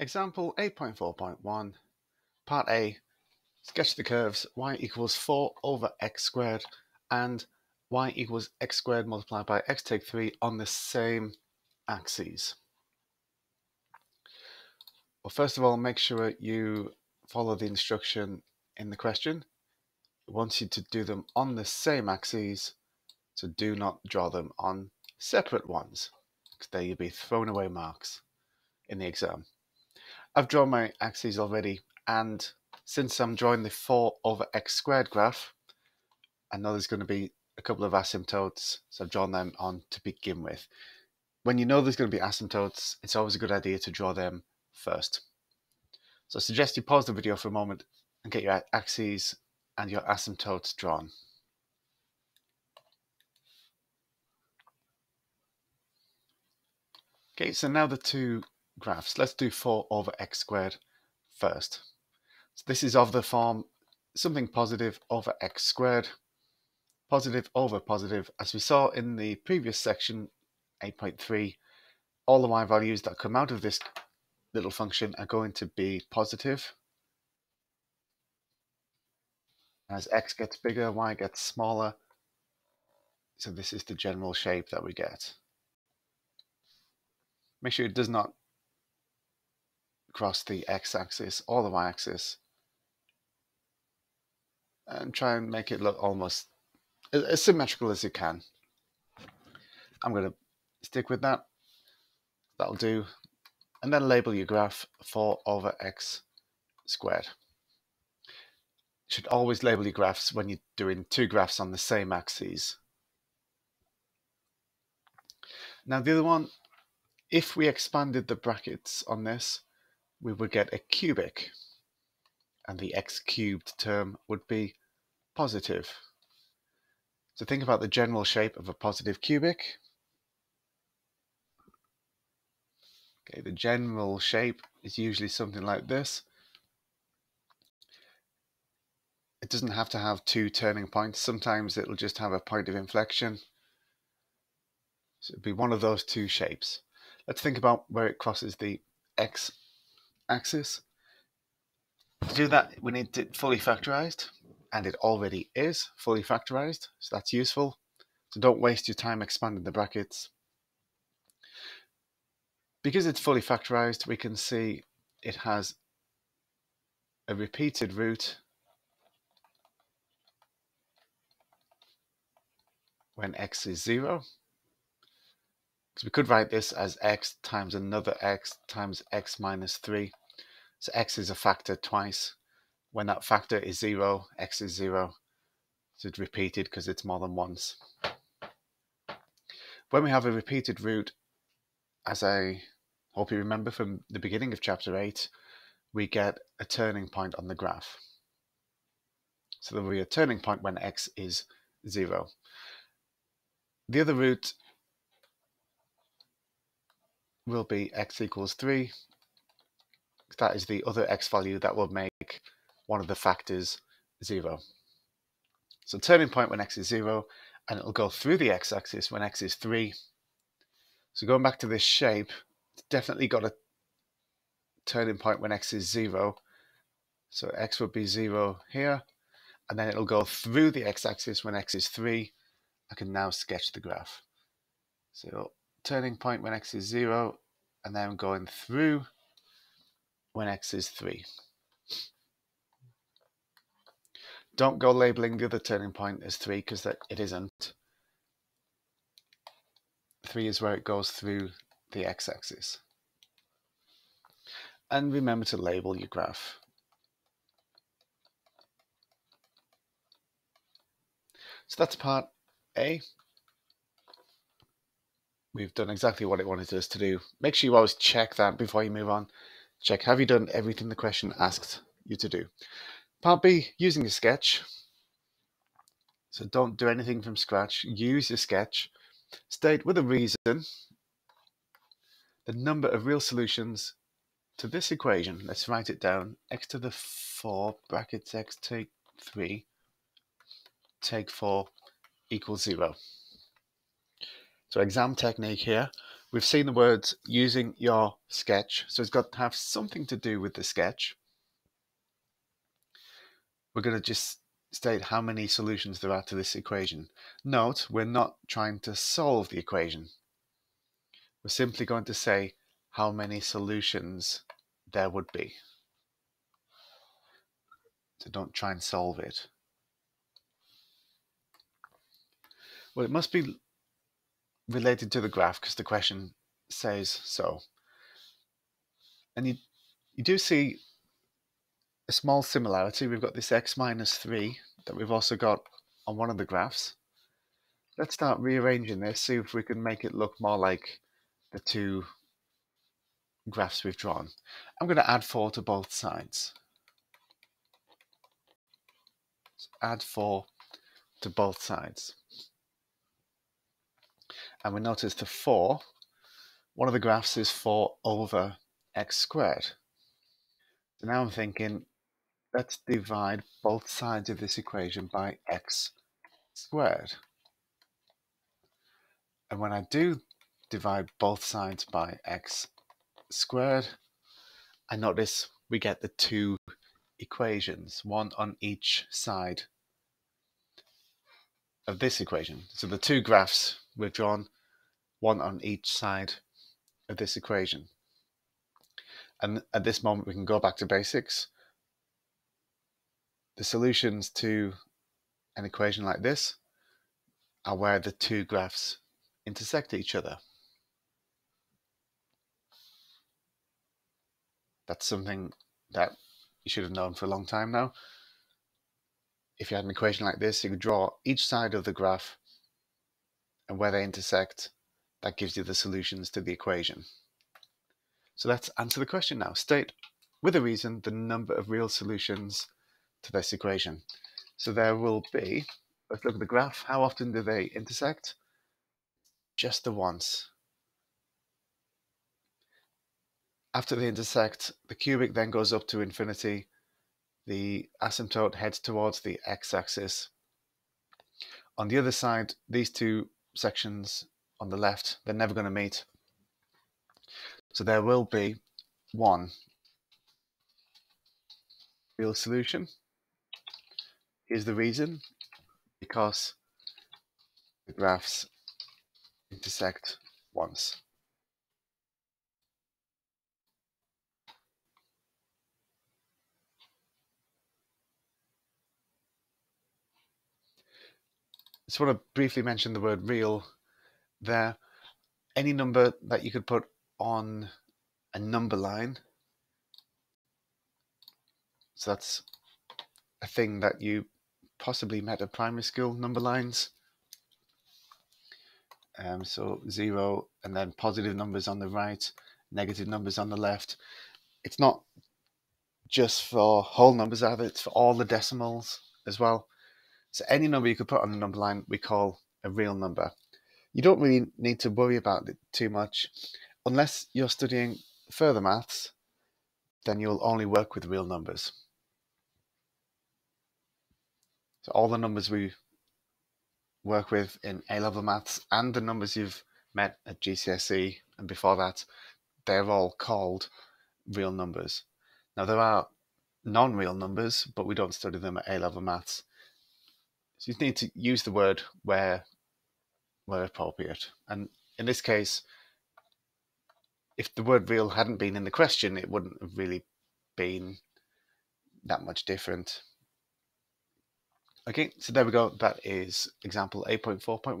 Example 8.4.1, Part A, sketch the curves y equals 4 over x squared and y equals x squared multiplied by x take 3 on the same axes. Well, first of all, make sure you follow the instruction in the question. It wants you to do them on the same axes, so do not draw them on separate ones, because there you'll be thrown away marks in the exam. I've drawn my axes already and since I'm drawing the 4 over x squared graph, I know there's going to be a couple of asymptotes, so I've drawn them on to begin with. When you know there's going to be asymptotes, it's always a good idea to draw them first. So I suggest you pause the video for a moment and get your axes and your asymptotes drawn. Okay, so now the two graphs. Let's do 4 over x squared first. So this is of the form something positive over x squared, positive over positive. As we saw in the previous section, 8.3, all the y values that come out of this little function are going to be positive. As x gets bigger, y gets smaller. So this is the general shape that we get. Make sure it does not across the x-axis or the y-axis and try and make it look almost as symmetrical as you can. I'm going to stick with that. That'll do. And then label your graph 4 over x squared. You should always label your graphs when you're doing two graphs on the same axes. Now the other one, if we expanded the brackets on this, we would get a cubic and the x cubed term would be positive. So think about the general shape of a positive cubic. Okay, the general shape is usually something like this. It doesn't have to have two turning points. Sometimes it'll just have a point of inflection. So it'd be one of those two shapes. Let's think about where it crosses the x axis. To do that, we need it fully factorized, and it already is fully factorized, so that's useful. So don't waste your time expanding the brackets. Because it's fully factorized, we can see it has a repeated root when x is 0. So we could write this as x times another x times x minus 3. So x is a factor twice. When that factor is 0, x is 0. So it's repeated because it's more than once. When we have a repeated root, as I hope you remember from the beginning of chapter 8, we get a turning point on the graph. So there will be a turning point when x is 0. The other root will be x equals 3 that is the other x value that will make one of the factors 0. So turning point when x is 0, and it'll go through the x-axis when x is 3. So going back to this shape, it's definitely got a turning point when x is 0. So x would be 0 here, and then it'll go through the x-axis when x is 3. I can now sketch the graph. So turning point when x is 0, and then going through when x is 3. Don't go labeling the other turning point as 3 because that it isn't. 3 is where it goes through the x-axis. And remember to label your graph. So that's part A. We've done exactly what it wanted us to do. Make sure you always check that before you move on. Check, have you done everything the question asks you to do? Part B, using a sketch. So don't do anything from scratch. Use your sketch. State with a reason the number of real solutions to this equation. Let's write it down. x to the 4 brackets x take 3 take 4 equals 0. So exam technique here. We've seen the words using your sketch, so it's got to have something to do with the sketch. We're going to just state how many solutions there are to this equation. Note, we're not trying to solve the equation. We're simply going to say how many solutions there would be. So don't try and solve it. Well, it must be related to the graph because the question says so. And you, you do see a small similarity. We've got this x minus 3 that we've also got on one of the graphs. Let's start rearranging this, see if we can make it look more like the two graphs we've drawn. I'm going to add 4 to both sides. So add 4 to both sides and we notice the 4, one of the graphs is 4 over x squared. So now I'm thinking, let's divide both sides of this equation by x squared. And when I do divide both sides by x squared, I notice we get the two equations, one on each side of this equation. So the two graphs we've drawn, one on each side of this equation. And at this moment, we can go back to basics. The solutions to an equation like this are where the two graphs intersect each other. That's something that you should have known for a long time now if you had an equation like this, you could draw each side of the graph and where they intersect, that gives you the solutions to the equation. So let's answer the question now. State with a reason the number of real solutions to this equation. So there will be, let's look at the graph, how often do they intersect? Just the once. After they intersect, the cubic then goes up to infinity the asymptote heads towards the x-axis. On the other side, these two sections on the left, they're never going to meet. So there will be one real solution. Here's the reason, because the graphs intersect once. Just want to briefly mention the word real there. Any number that you could put on a number line. So that's a thing that you possibly met at primary school, number lines. Um, so zero and then positive numbers on the right, negative numbers on the left. It's not just for whole numbers either, it's for all the decimals as well. So any number you could put on the number line we call a real number. You don't really need to worry about it too much. Unless you're studying further maths, then you'll only work with real numbers. So all the numbers we work with in A-level maths and the numbers you've met at GCSE and before that, they're all called real numbers. Now there are non-real numbers, but we don't study them at A-level maths. So you need to use the word where where appropriate. And in this case, if the word real hadn't been in the question, it wouldn't have really been that much different. Okay, so there we go. That is example 8.4.1.